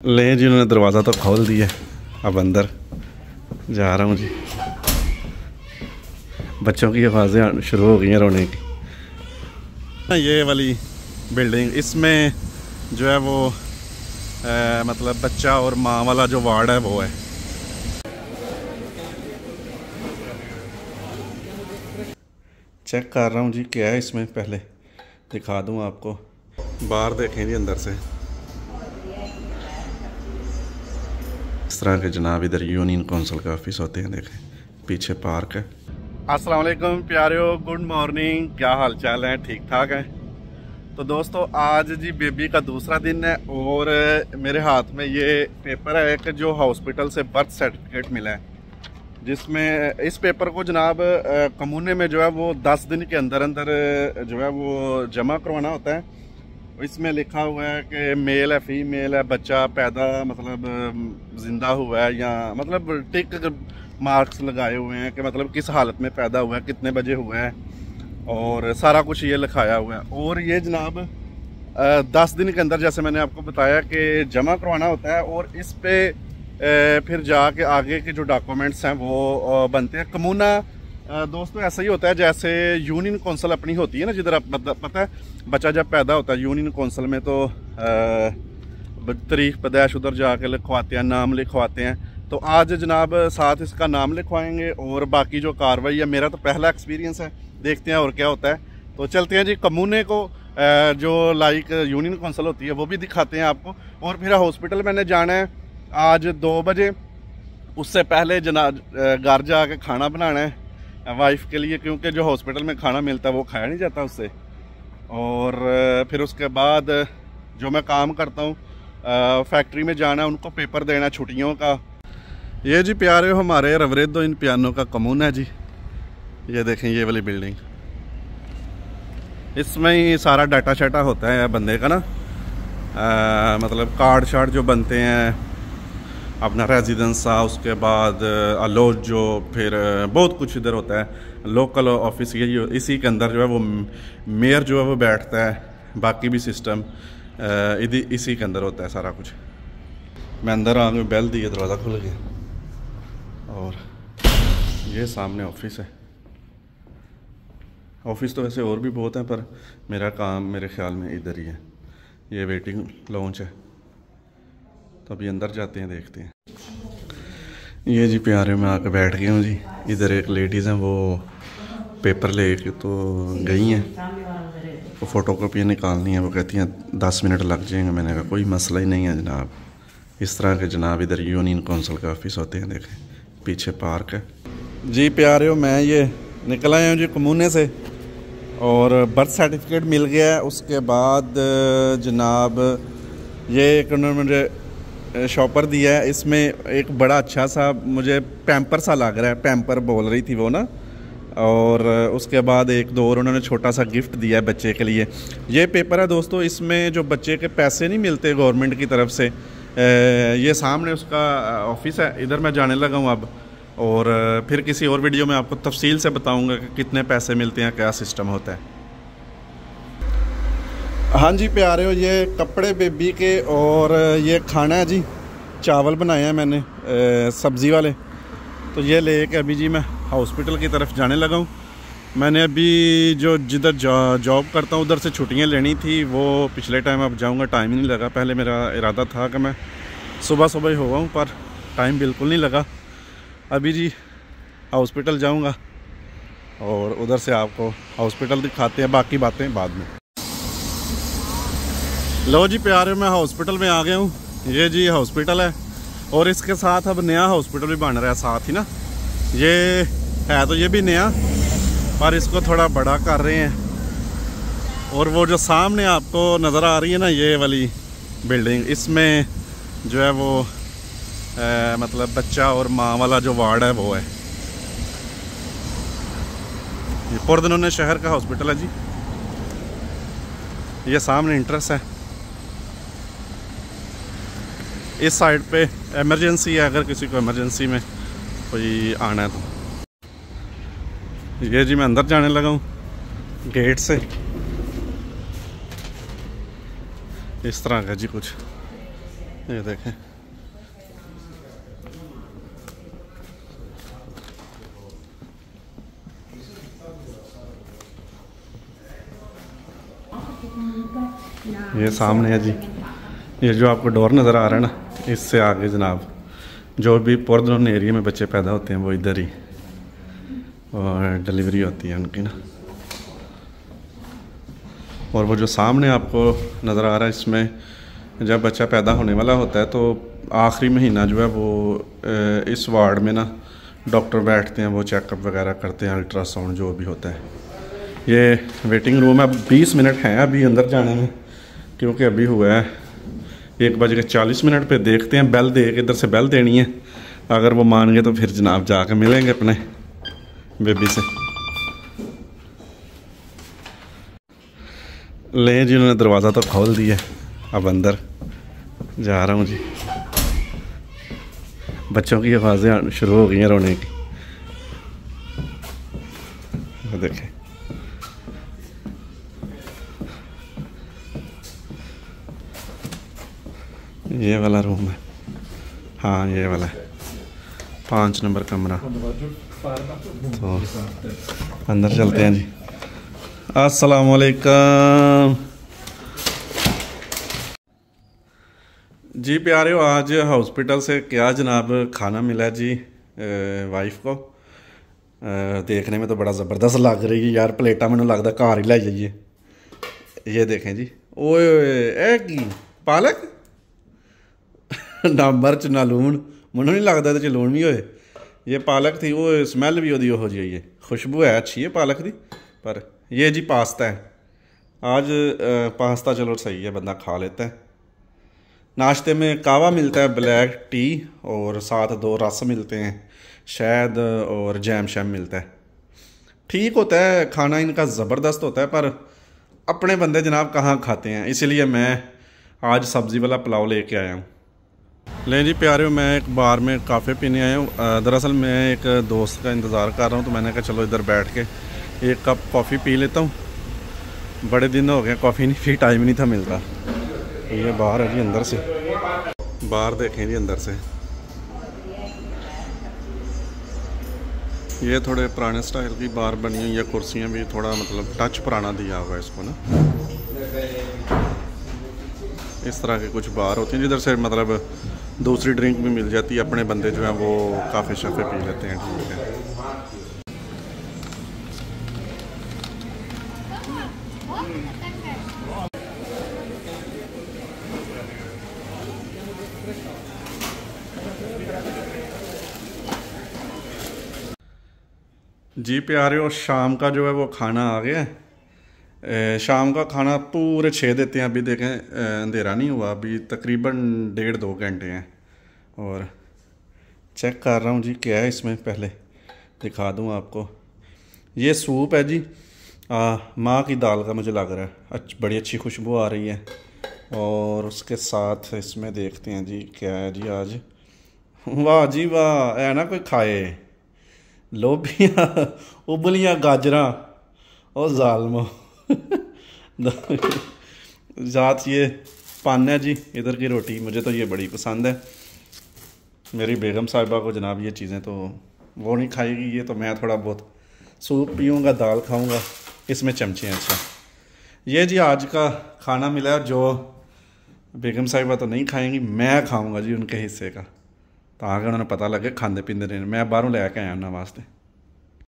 ले जी उन्होंने दरवाज़ा तो खोल दिया। अब अंदर जा रहा हूँ जी। बच्चों की आवाज़ें शुरू हो गई हैं रोने की। ये वाली बिल्डिंग इसमें जो है वो आ, मतलब बच्चा और माँ वाला जो वार्ड है वो है। चेक कर रहा हूँ जी क्या है इसमें पहले। दिखा दूँ आपको। बाहर देखें जी अंदर से। इस तरह के जनाब इधर यूनियन कौंसिल का ऑफ़िस होते हैं, देखें। पीछे पार्क है। अस्सलाम वालेकुम, प्यारे गुड मॉर्निंग। क्या हाल चाल है? ठीक ठाक है? तो दोस्तों, आज जी बेबी का दूसरा दिन है और मेरे हाथ में ये पेपर है, एक जो हॉस्पिटल से बर्थ सर्टिफिकेट मिला है। जिसमें इस पेपर को जनाब कमूने में जो है वो दस दिन के अंदर अंदर जो है वो जमा करवाना होता है। इसमें लिखा हुआ है कि मेल है फीमेल है, बच्चा पैदा मतलब ज़िंदा हुआ है या मतलब टिक मार्क्स लगाए हुए हैं कि मतलब किस हालत में पैदा हुआ है, कितने बजे हुआ है, और सारा कुछ ये लिखाया हुआ है। और ये जनाब दस दिन के अंदर जैसे मैंने आपको बताया कि जमा करवाना होता है और इस पर फिर जाके आगे के जो डॉक्यूमेंट्स हैं वो बनते हैं। कमूना दोस्तों, ऐसा ही होता है जैसे यूनियन कौंसल अपनी होती है ना, जिधर पता है बच्चा जब पैदा होता है यूनियन कौंसल में तो तारीख पैदाइश उधर जाके लिखवाते हैं, नाम लिखवाते हैं। तो आज जनाब, साथ इसका नाम लिखवाएँगे और बाकी जो कार्रवाई है, मेरा तो पहला एक्सपीरियंस है, देखते हैं और क्या होता है। तो चलते हैं जी, कमूने को जो लाइक यूनियन कौंसल होती है, वो भी दिखाते हैं आपको। और फिर हॉस्पिटल मैंने जाना है, आज दो बजे, उससे पहले जना घर जाके खाना बनाना है। वाइफ के लिए क्योंकि जो हॉस्पिटल में खाना मिलता है वो खाया नहीं जाता उससे। और फिर उसके बाद जो मैं काम करता हूँ फैक्ट्री में जाना उनको पेपर देना छुट्टियों का। ये जी प्यारे हमारे रवरेदो इन पियानों का कमून है जी। ये देखें ये वाली बिल्डिंग इसमें ही सारा डाटा शाटा होता है बंदे का ना। आ, मतलब कार्ड शार्ड जो बनते हैं अपना रेजिडेंस उसके बाद अलोज जो फिर बहुत कुछ इधर होता है। लोकल ऑफ़िस यही इसी के अंदर जो है वो मेयर जो है वो बैठता है, बाकी भी सिस्टम इधर, इसी के अंदर होता है सारा कुछ। मैं अंदर आ गई बैल दी दरवाज़ा खुल गया। और ये सामने ऑफ़िस है। ऑफ़िस तो वैसे और भी बहुत हैं, पर मेरा काम मेरे ख्याल में इधर ही है। ये वेटिंग लॉन्च है। तो अभी अंदर जाते हैं, देखते हैं। ये जी प्यारे, में आकर बैठ गया हूँ जी। इधर एक लेडीज़ हैं, वो पेपर ले के तो गई हैं। वो फ़ोटो कापियाँ निकालनी है, वो कहती हैं, दस मिनट लग जाएँगे। मैंने कहा, कोई मसला ही नहीं है जनाब। इस तरह के जनाब इधर यूनियन कौंसिल का ऑफ़िस होते हैं, देखें। पीछे पार्क है। जी प्यारे हो मैं ये निकल आया हूँ जी कमूने से और बर्थ सर्टिफिकेट मिल गया है। उसके बाद, जनाब, ये एक उन्होंने शॉपर दिया है। इसमें एक बड़ा अच्छा सा मुझे पैम्पर सा लग रहा है। पैम्पर बोल रही थी वो ना। और उसके बाद एक दो और उन्होंने छोटा सा गिफ्ट दिया है बच्चे के लिए। ये पेपर है दोस्तों, इसमें जो बच्चे के पैसे नहीं मिलते गवर्नमेंट की तरफ़ से ये सामने उसका ऑफ़िस है। इधर मैं जाने लगा हूँ अब। और फिर किसी और वीडियो में आपको तफसील से बताऊँगा कि कितने पैसे मिलते हैं, क्या सिस्टम होता है। हाँ जी, प्यारे हो, ये कपड़े बेबी के और ये खाना है जी। चावल बनाए हैं मैंने सब्ज़ी वाले। तो ये ले के अभी जी मैं हॉस्पिटल की तरफ़ जाने लगा हूँ। मैंने अभी जो जिधर जॉब करता हूँ, उधर से छुट्टियाँ लेनी थी, वो पिछले टाइम अब जाऊँगा, टाइम ही नहीं लगा। पहले मेरा इरादा था कि मैं सुबह सुबह ही हुआ हूँ पर टाइम बिल्कुल नहीं लगा। अभी जी हॉस्पिटल जाऊँगा और उधर से आपको हॉस्पिटल दिखाते हैं, बाकी बातें बाद में। लो जी प्यारे मैं हॉस्पिटल में आ गया हूँ। ये जी हॉस्पिटल है। और इसके साथ अब नया हॉस्पिटल भी बन रहा है साथ ही ना। ये है तो ये भी नया पर इसको थोड़ा बड़ा कर रहे हैं। और वो जो सामने आपको नज़र आ रही है ना ये वाली बिल्डिंग इसमें जो है वो आ, मतलब बच्चा और माँ वाला जो वार्ड है वो है। ये पुरदनों शहर का हॉस्पिटल है जी। ये सामने इंटरेस्ट है। इस साइड पे इमरजेंसी है, अगर किसी को इमरजेंसी में कोई आना है तो। ये जी मैं अंदर जाने लगा हूँ गेट से। इस तरह का जी कुछ। ये देखें। ये सामने है जी। ये जो आपको डोर नज़र आ रहा है ना इससे आगे जनाब, जो भी पोर्दन एरिया में बच्चे पैदा होते हैं, वो इधर ही और डिलीवरी होती है उनकी ना। और वो जो सामने आपको नज़र आ रहा है, इसमें जब बच्चा पैदा होने वाला होता है तो आखिरी महीना जो है, वो इस वार्ड में ना डॉक्टर बैठते हैं, वो चेकअप वगैरह करते हैं, अल्ट्रासाउंड जो भी होता है। ये वेटिंग रूम है अब बीस मिनट हैं, अभी अंदर जाने में, क्योंकि अभी हुआ है एक बज के चालीस मिनट पे देखते हैं। बेल दे के इधर से बेल देनी है। अगर वो मान गए तो फिर जनाब जाके मिलेंगे अपने बेबी से। ले जी, उन्होंने दरवाज़ा तो खोल दिया। अब अंदर जा रहा हूँ जी। बच्चों की आवाज़ें शुरू हो गई हैं रोने की। देखें। ये वाला रूम है। हाँ ये वाला पाँच नंबर कमरा। तो अंदर चलते हैं जी। असलकम जी प्यारे हो, आज हॉस्पिटल से क्या जनाब खाना मिला जी वाइफ को? देखने में तो बड़ा ज़बरदस्त लग रही है यार, प्लेटा मैंने लगता घर ही लाई जाइए। ये देखें जी। ओए, ए की? पालक? ਨਾ ਮਿਰਚ ਨਾ ਲੂਣ ਮੈਨੂੰ ਨਹੀਂ ਲੱਗਦਾ ਇਹਦੇ ਚ ਲੂਣ ਵੀ ਹੋਏ ਇਹ ਪਾਲਕ थी वो स्मेल भी ਉਹਦੀ ਉਹ ਜਿਹੀ ਹੈ खुशबू है अच्छी है पालक की पर ये जी पास्ता है आज पास्ता चलो सही है बंदा खा लेता है नाश्ते में कावा मिलता है ब्लैक टी और साथ दो रस मिलते हैं शहद और जैम शैम मिलता है ठीक होता है खाना इनका ज़बरदस्त होता है पर अपने बंदे जनाब कहाँ खाते हैं इसीलिए मैं आज सब्ज़ी वाला पुलाव लेके आया हूँ लें जी, प्यारे हो, मैं एक बार में काफ़े पीने आया हूँ। दरअसल मैं एक दोस्त का इंतज़ार कर रहा हूँ तो मैंने कहा चलो इधर बैठ के एक कप कॉफ़ी पी लेता हूँ। बड़े दिन हो गए, कॉफ़ी नहीं पी, टाइम नहीं था मिलता तो ये बाहर है जी, अंदर से। बाहर देखें जी, अंदर से। ये थोड़े पुराने स्टाइल की बार बनी हुई है, कुर्सियाँ भी थोड़ा मतलब टच पुराना दिया हुआ है इसको ना। इस तरह के कुछ बार होती हैं, जिधर से मतलब दूसरी ड्रिंक भी मिल जाती है, अपने बंदे जो हैं वो काफ़ी शफ़े पी लेते हैं ठीक है। जी प्यारे, और शाम का जो है वो खाना आ गया शाम का खाना पूरे छः देते हैं। अभी देखें अंधेरा नहीं हुआ, अभी तकरीबन डेढ़ दो घंटे हैं। और चेक कर रहा हूँ जी, क्या है इसमें पहले दिखा दूँ आपको। ये सूप है जी माँ की दाल का मुझे लग रहा है। अच्छ, बड़ी अच्छी खुशबू आ रही है। और उसके साथ इसमें देखते हैं जी, क्या है जी आज। वाह जी वाह, है ना कोई खाए? लोबियाँ, उबलियाँ, गाजरा और जालमो। ज़ात ये पान है जी, इधर की रोटी मुझे तो ये बड़ी पसंद है। मेरी बेगम साहिबा को जनाब ये चीज़ें तो वो नहीं खाएगी, ये तो मैं थोड़ा बहुत सूप पीऊँगा, दाल खाऊँगा, इसमें चमचे हैं अच्छा। ये जी आज का खाना मिला जो बेगम साहिबा तो नहीं खाएँगी, मैं खाऊँगा जी उनके हिस्से का। तो आगे उन्होंने पता लगे खाते पीते रहे मैं बाहरों लैके आया उन्होंने वास्ते